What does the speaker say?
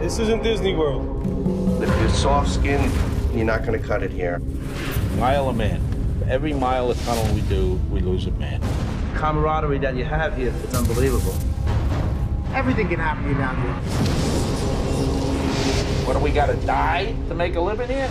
This isn't Disney World. If you're soft skinned, you're not going to cut it here. Mile a man. Every mile of tunnel we do, we lose a man. The camaraderie that you have here is unbelievable. Everything can happen to you down here. What do we got to die to make a living here?